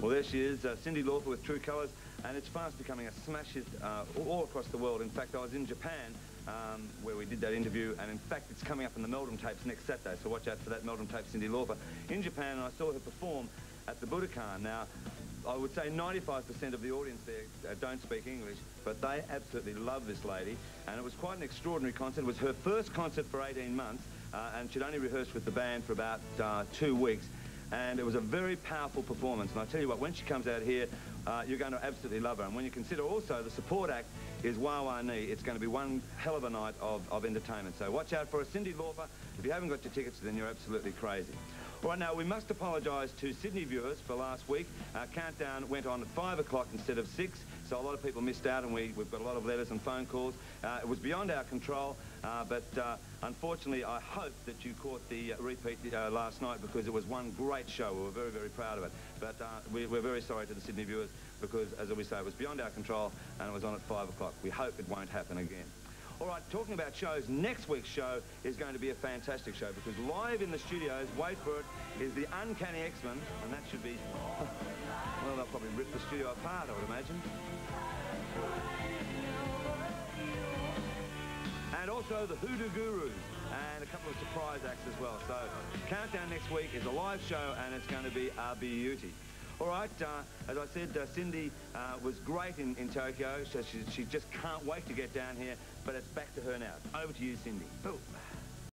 Well, there she is, uh, Cyndi Lauper with True Colours, and it's fast becoming a smash hit uh, all across the world. In fact, I was in Japan um, where we did that interview, and in fact, it's coming up in the Meldrum Tapes next Saturday, so watch out for that Meldrum Tape Cyndi Lauper. In Japan, I saw her perform at the Budokan. Now, I would say 95% of the audience there uh, don't speak English, but they absolutely love this lady, and it was quite an extraordinary concert. It was her first concert for 18 months, uh, and she'd only rehearsed with the band for about uh, two weeks and it was a very powerful performance. And I tell you what, when she comes out here, uh, you're going to absolutely love her. And when you consider also the support act is Nee, it's going to be one hell of a night of, of entertainment. So watch out for a Cyndi Lauper. If you haven't got your tickets, then you're absolutely crazy. All right, now, we must apologise to Sydney viewers for last week. Our countdown went on at 5 o'clock instead of 6, so a lot of people missed out, and we, we've got a lot of letters and phone calls. Uh, it was beyond our control, uh, but uh, unfortunately, I hope that you caught the uh, repeat uh, last night because it was one great show. We were very, very proud of it. But uh, we, are very sorry to the Sydney viewers because, as we say, it was beyond our control, and it was on at 5 o'clock. We hope it won't happen again. All right, talking about shows, next week's show is going to be a fantastic show because live in the studios, wait for it, is the Uncanny X-Men, and that should be, well, they'll probably rip the studio apart, I would imagine. Also the Hoodoo Gurus and a couple of surprise acts as well. So Countdown next week is a live show and it's going to be a beauty. All right, uh, as I said, uh, Cyndi uh, was great in, in Tokyo, so she, she just can't wait to get down here, but it's back to her now. Over to you, Cyndi. Boom.